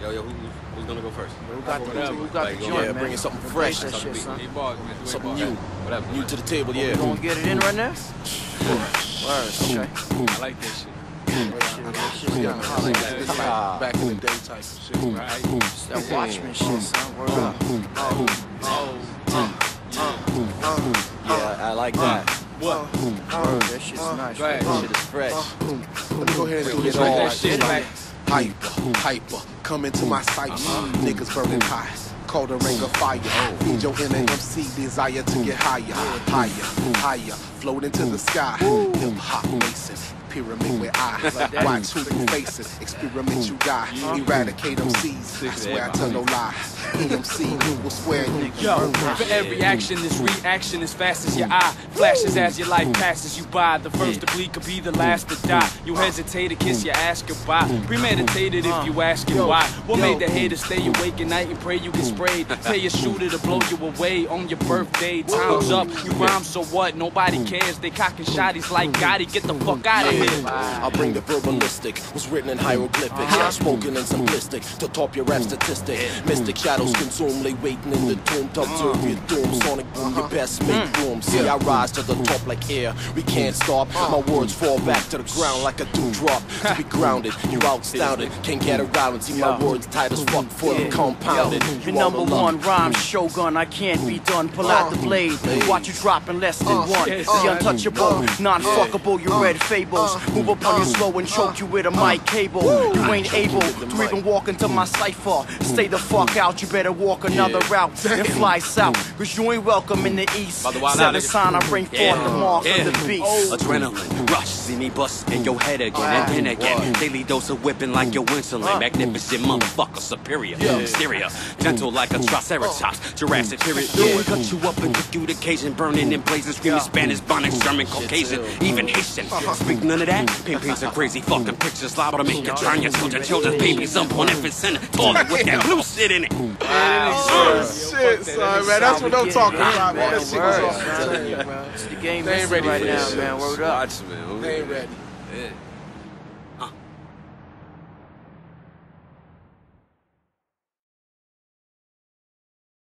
Yo, yo, who, who's gonna go first? Who got the, who got Like, the joint, yeah, man? bringing something Embrace fresh. that shit, son. He bars, man. Something new. Whatever. New to the table, You yeah. gonna get it in right now? Word, okay. I like this shit. Shit, that shit's getting hot like that. This like back in the day type of shit, right? That Watchmen shit, son. Word up. Oh, oh, oh, yeah, I like that. What? Word, that shit's nice. Go ahead. Word. Shit is fresh. Let me go ahead and do this Get right all there. that Shit shit. back. Hyper, hyper, come into my sight. Niggas burning high. Call the ring of fire. Feed your inner MC desire to get higher, higher, higher. Float into the sky. Hip hop Mason. Pyramid with eyes. Watch who facing. Experiment you die. Eradicate them C's. I swear I tell no lie. EMC will swear you. Yo, for every action, this reaction as fast as your eye flashes as your life passes you by. The first to bleed could be the last to die. You hesitate to kiss your ass goodbye. Premeditated if uh. you ask you why. What made the haters stay awake at night and pray you get sprayed? Pay a shooter to blow you away on your birthday. Time's up, you rhyme, so what? Nobody cares. They cocking shotties like Gotti. Get the fuck out of here. I bring the verbalistic, was written in hieroglyphics, Uh-huh. spoken in simplistic, to top your rap statistic. Mystic shadows consume, lay waiting in the tomb. To observe your doom. Sonic boom, your uh-huh. best make room. Mm. See, I rise to the top like air, we can't stop. Uh. My words fall back to the ground like a dewdrop. To be grounded, you outstanded, can't get around see my words tight as fuck, fully compounded. Yo, You your number one rhyme shogun, I can't be done. Pull out uh. the blade, watch you drop in less than uh. one. yes, The untouchable, non-fuckable, you read fables. Move upon you slow and choke you with a mic cable. You ain't able to even walk into my cipher. Stay the fuck out, you better walk another route and fly south. Cause you ain't welcome in the east. About to wild Seven out, sign, I bring forth the mark of the beast. Adrenaline rush, see me bust in your head again and then again. Daily dose of whipping like your insulin. Magnificent motherfucker, superior, exterior, gentle like a triceratops. Jurassic period, we cut you up and cook you to Cajun, burning and blazing, screaming Spanish, Bonic, German, Caucasian, even Haitian. Uh-huh. Speak none of that. Paint paints are crazy fucking pictures, liable to make you turn your children, children's babies, unborn infants in a toilet with that blue shit in it. Oh, shit, son, man. That's what I'm talking about, man. That shit was Word, off. son. It's the game They ain't ready right now, man. Word up. Man. They ain't ready. Yeah.